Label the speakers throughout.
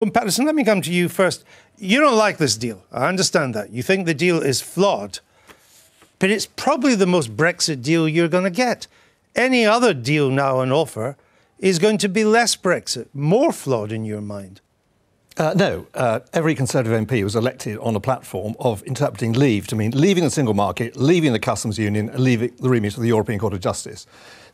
Speaker 1: Well, Paterson, let me come to you first. You don't like this deal. I understand that. You think the deal is flawed. But it's probably the most Brexit deal you're going to get. Any other deal now on offer is going to be less Brexit, more flawed in your mind.
Speaker 2: Uh, no, uh, every Conservative MP was elected on a platform of interpreting leave to mean leaving the single market, leaving the customs union, and leaving the remit of the European Court of Justice.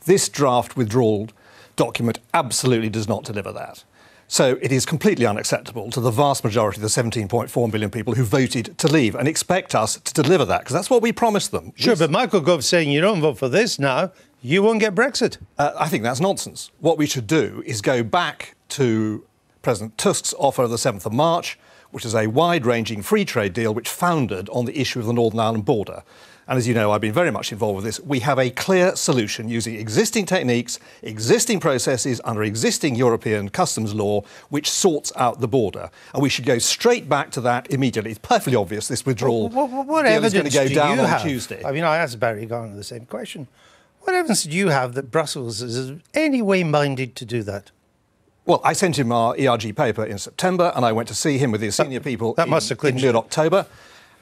Speaker 2: This draft withdrawal document absolutely does not deliver that. So it is completely unacceptable to the vast majority of the 17.4 million people who voted to leave and expect us to deliver that, because that's what we promised them.
Speaker 1: Sure, but Michael Gove's saying you don't vote for this now, you won't get Brexit.
Speaker 2: Uh, I think that's nonsense. What we should do is go back to President Tusk's offer of the 7th of March, which is a wide ranging free trade deal which founded on the issue of the Northern Ireland border. And as you know, I've been very much involved with this. We have a clear solution using existing techniques, existing processes under existing European customs law, which sorts out the border. And we should go straight back to that immediately. It's perfectly obvious this withdrawal
Speaker 1: what, what, what
Speaker 2: deal is going to go
Speaker 1: do
Speaker 2: down on
Speaker 1: have?
Speaker 2: Tuesday.
Speaker 1: I mean, I asked Barry Gardiner the same question. What evidence do you have that Brussels is in any way minded to do that?
Speaker 2: Well, I sent him our ERG paper in September, and I went to see him with his senior people
Speaker 1: that
Speaker 2: in,
Speaker 1: must have
Speaker 2: in
Speaker 1: clinched
Speaker 2: mid-October.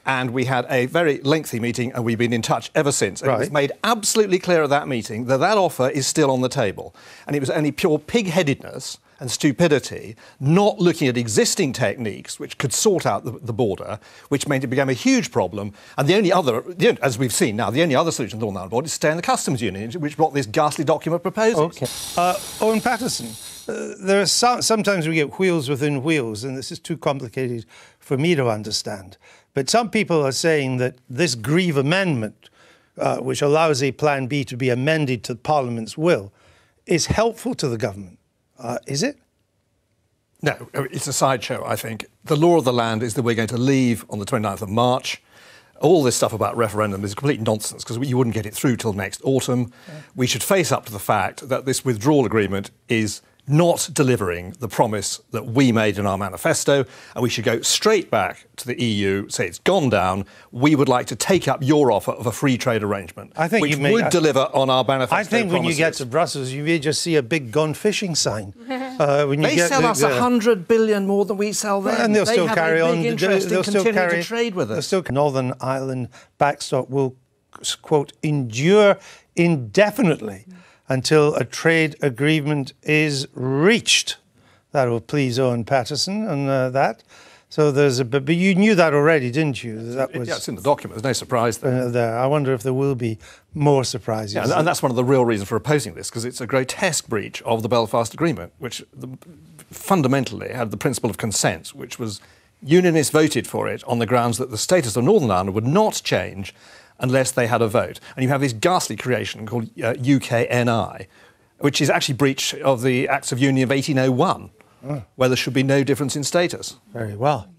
Speaker 2: And we had a very lengthy meeting, and we've been in touch ever since. And it was made absolutely clear at that meeting that that offer is still on the table. And it was only pure pig-headedness and stupidity, not looking at existing techniques which could sort out the, the border, which made it become a huge problem. And the only other, know, as we've seen now, the only other solution to the Northern border is to stay in the customs union, which brought this ghastly document proposal.
Speaker 1: Okay. Uh, Owen Paterson, uh, there are some, sometimes we get wheels within wheels, and this is too complicated for me to understand. But some people are saying that this Grieve Amendment, uh, which allows a Plan B to be amended to Parliament's will, is helpful to the government. Uh, is it?
Speaker 2: No, it's a sideshow, I think. The law of the land is that we're going to leave on the 29th of March. All this stuff about referendum is complete nonsense because you wouldn't get it through till next autumn. We should face up to the fact that this withdrawal agreement is not delivering the promise that we made in our manifesto, and we should go straight back to the EU, say it's gone down. We would like to take up your offer of a free trade arrangement,
Speaker 1: I think
Speaker 2: which
Speaker 1: you may-
Speaker 2: would
Speaker 1: I-
Speaker 2: deliver on our manifesto
Speaker 1: I think when you get to. Brussels, you may just see a big gone fishing sign. Uh, when you
Speaker 2: They
Speaker 1: get
Speaker 2: sell
Speaker 1: the-
Speaker 2: us
Speaker 1: the-
Speaker 2: a hundred billion more than we sell them.
Speaker 1: and they'll
Speaker 2: they
Speaker 1: still
Speaker 2: have
Speaker 1: carry
Speaker 2: a
Speaker 1: on.
Speaker 2: big
Speaker 1: to
Speaker 2: interest
Speaker 1: they'll
Speaker 2: in
Speaker 1: still carry,
Speaker 2: to trade with
Speaker 1: they'll
Speaker 2: us.
Speaker 1: Still, Northern Ireland backstop will quote endure indefinitely until a trade agreement is reached. That will please Owen Paterson and uh, that. So there's a but but you knew that already, didn't you? That was
Speaker 2: yeah, it's in the document. There's no surprise there.
Speaker 1: uh, there. I wonder if there will be more surprises.
Speaker 2: Yeah, and, and that's one of the real reasons for opposing this, because it's a grotesque breach of the Belfast Agreement, which the, fundamentally had the principle of consent, which was unionists voted for it on the grounds that the status of Northern Ireland would not change unless they had a vote. And you have this ghastly creation called uh, UKNI, which is actually breach of the Acts of Union of 1801, where there should be no difference in status.
Speaker 1: Very well.